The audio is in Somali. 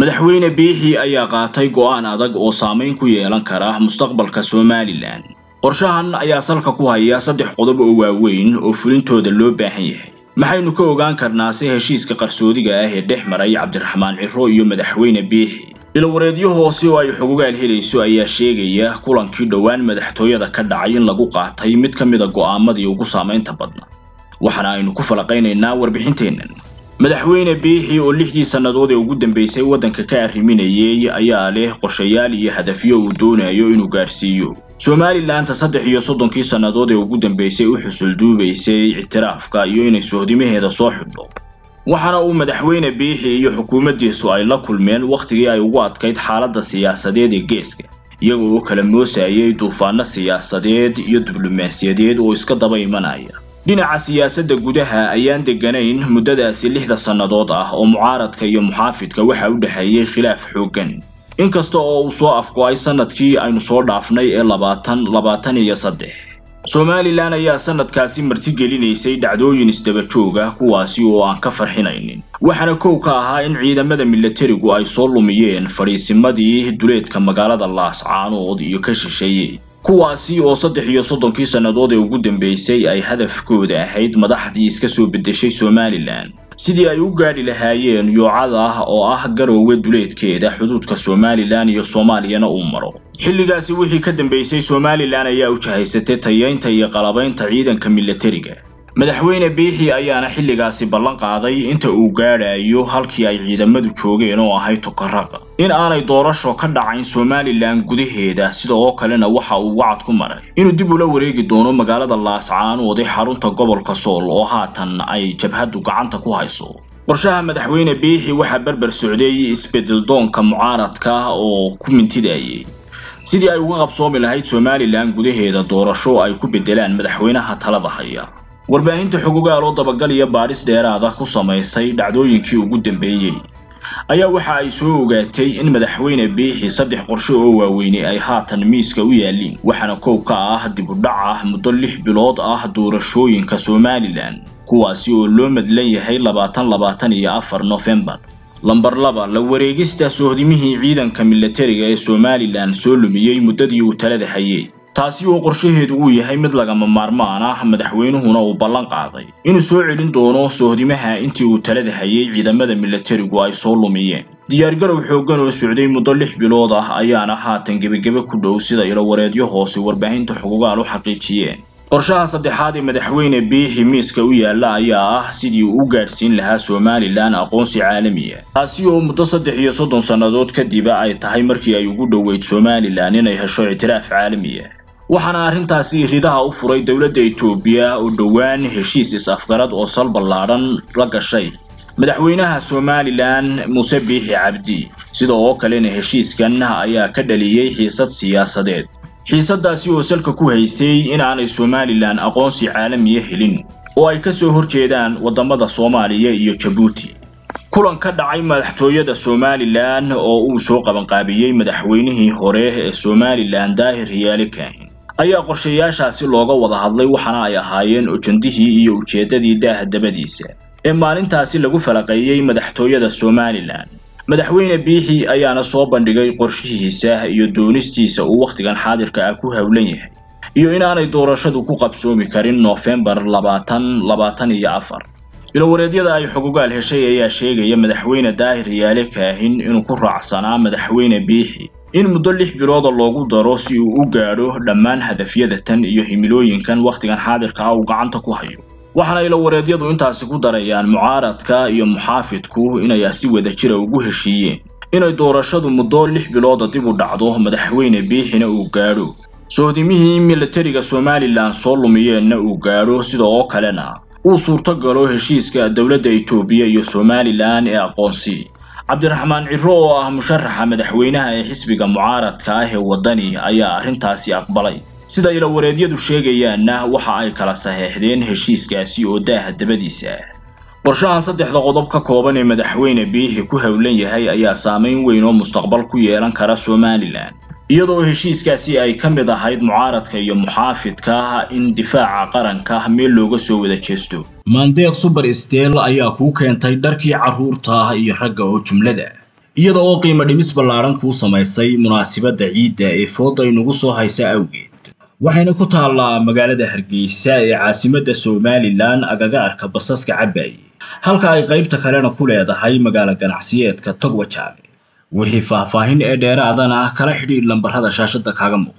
madaxweyne biixi ayaa qaatay go'aan adag oo saamayn ku yeelan kara mustaqbalka somalilan qorshahan ayaa salka ku haya saddex qodob oo waaweyn oo fulintooda loo baahan yahay. Maxaynu ka ogaan karnaa si heshiiska qarsoodiga ah ee dhex maray cabdiraxmaan ciro iyo madaxweyne biixi. Ilawareedyo hoose oo ay xogogaal helayso ayaa sheegaya kulankii dhowaan madaxtooyada ka dhacay in lagu qaatay mid ka mida go'aamadii ugu saamaynta badnaa. Waxaana aynu ku falaqaynaynaa warbixinteennan madaxweyne biixi oo lixdii sannadood ee ugu dambeysay waddanka ka arriminayay ayaa leh qorshayaal iyo hadafyo uu doonayo inuu gaadhsiiyo somalilanta saddex iyo soddonkii sannadood ee ugu dambeysay u xusulduubaysay ictiraafka iyo inay sohdimaheeda soo xidho. Waxaana uu madaxweyne biixi iyo xukuumaddiisu ay la kulmeen wakhtigii ay ugu adkayd xaaladda siyaasadeed ee geeska iyaga oo kala moosayay duufaano siyaasadeed iyo diblomaasiyadeed oo iska daba imanaya dhinaca siyaasadda gudaha ayaan degganayn muddadaasi lixda sannadood ah oo mucaaradka iyo muxaafidka waxa u dhexeeyey khilaaf xooggan. Inkasta oo uu soo afgo-ay sannadkii aynu soo dhaafnay ee labaatan labaatan iyo saddex. Somalilan ayaa sannadkaasi martigelinaysay dhacdooyin isdaba joog ah kuwaasi oo aan ka farxinaynin. Waxaana kow ka ahaa in ciidamada milatarigu ay soo lumiyeen fadhiisimadii duleedka magaalada laascaanood iyo ka shisheeyey kuwaasi oo saddex iyo soddonkii sannadood ee ugu dambeysay ay hadafkooda ahayd madaxdii iska soo beddeshay somalilan. Sidii ay u gaadhi lahaayeen yoocada ah oo ah garoowe duleedkeeda xuduudka somalilan iyo soomaaliyana uu maro. Xilligaasi wixii ka dambeysay somalilan ayaa u jahaysatay tayeynta iyo qalabaynta ciidanka milatariga madaxweyne biixi ayaana xilligaasi ballan qaaday inta uu gaadhayo halkii ay ciidamadu joogeen oo ahayd tukaraqa in aanay doorasho ka dhacayn somalilan gudaheeda sida oo kalena waxa uu wacad ku maray. Inuu dib ula wareegi doono magaalada laascaanood ee xarunta gobolka sool oo haatan ay jabhaddu gacanta ku hayso. Qorshaha madaxweyne biixi waxaa berber socday isbedeldoonka mucaaradka oo ku mintidayay. Sidii ay uga qabsoomi lahayd somalilan gudaheeda doorasho ay ku beddelaan madaxweynaha talada haya warbaahinta xogogaal oo dabagal iyo baadhis dheeraada ku samaysay dhacdooyinkii ugu dambeeyey. Ayaa waxa ay soo ogaatay in madaxweyne biixi saddex qorshe oo waaweyne ay haatan miiska u yaalliin waxaana kow ka ah dib u dhac ah muddo lix bilood ah doorashooyinka somalilan kuwaasi oo loo madlan yahay labaatan labaatan iyo afar nofembar lambar laba la wareegista soohdimihii ciidanka milatariga ee somalilan soo lumiyey muddadii uu talada hayay taasi oo qorshaheedu uu yahay mid lagama maarmaan ah madaxweynuhuna uu ballan qaaday. Inuu soo celin doono soohdimaha intii uu talada hayay ciidamada milatarigu ay soo lumiyeen. Diyaargarow xooggan oo socday muddo lix bilood ah ayaana haatan gebagebe ku dhow sida ilowareedyo hoose warbaahinta xuquugaal u xaqiijiyeen. Qorshaha saddexaad ee madaxweyne biixi miiska u yaalla ayaa ah sidii uu u gaadhsiin lahaa somalilan aqoonsi caalamiya. Taasi oo muddo saddex iyo soddon sannadood kadiba ay tahay markii ay ugu dhoweyd somalilan inay hesho ictiraaf caalamiya waxaana arrintaasi ridaha u furay dowladda etoobiya oo dhowaan heshiis is-afgarad oo sal ballaadhan la gashay. Madaxweynaha somalilan muuse biixi cabdi sida oo kalena heshiiskan ayaa ka dhaliyey xiisad siyaasadeed. Xiisadaasi oo salka ku haysay in aanay somalilan aqoonsi caalamiya helin oo ay ka soo horjeedaan waddamada soomaaliya iyo jabuuti. Kulan ka dhacay madaxtooyada somalilan oo uu soo qabanqaabiyey madaxweynihii hore ee somalilan daahir kaahin ayaa qorshayaashaasi looga wada hadlay waxaana ay ahaayeen ojandihii iyo ujeeddadii daaha dabadiisa ee maalintaasi lagu falaqeeyey madaxtooyada somalilan madaxweyne biixi ayaana soo bandhigay qorshihiisa iyo doonistiisa uu wakhtigan xaadirka ah ku howlan yahay iyo inaanay doorashadu ku qabsoomi karin noofembar labaatan labaatan iyo afar. Ilowareedyada ay xogogaal heshay ayaa sheegaya madaxweyne daahir yaale kaahin inuu ku raacsanaa madaxweyne biixi in muddo lix bilooda loogu daro si uu u gaadho dhammaan hadafyadatan iyo himilooyinkan wakhtigan xaadirka ah uu gacanta ku hayo. Waxaana ilowareedyadu intaasi ku darayaan mucaaradka iyo muxaafidku inay si wada jira ugu heshiiyeen. Inay doorashadu muddo lix bilooda dib u dhacdo madaxweyne biixina uu gaadho. Soohdimihii milatariga somalilan soo lumiyeenna uu gaadho sida oo kalena uu suurto galo heshiiska dowladda etoobiya iyo somalilan ee aqoonsi cabdiraxmaan ciro oo ah musharaxa madaxweynaha ee xisbiga mucaaradka ah ee waddani ayaa arrintaasi aqbalay. Sida ilowareedyadu sheegayaanna waxa ay kala saxeexdeen heshiiskaasi oo daaha dabadiisa. Ah qorshahan saddexda qodob ka kooban ee madaxweyne biixi ku howlan yahay ayaa saamayn weyn oo mustaqbal ku yeelan kara somalilan iyadoo heshiiskaasi ay ka mid ahayd mucaaradka iyo muxaafidka in difaaca qaranka meel looga soo wada jeesto. Maandeeq suber stel ayaa kuu keentay dharkii carruurta iyo ragga oo jumlada. Iyada oo qiimo dhimis ballaaran kuu samaysay munaasibadda ciidda ee fooda inugu soo haysa awgeed. Waxayna ku taallaa magaalada hargeysa ee caasimadda somalilan agaga arka basaska cabaaye halka ay qaybta kalena ku leedahay magaalo ganacsiyeedka togwajaale wixii faahfaahin ee dheeraadana kala xidhiidh lambarrada shaashadda kaaga muuqda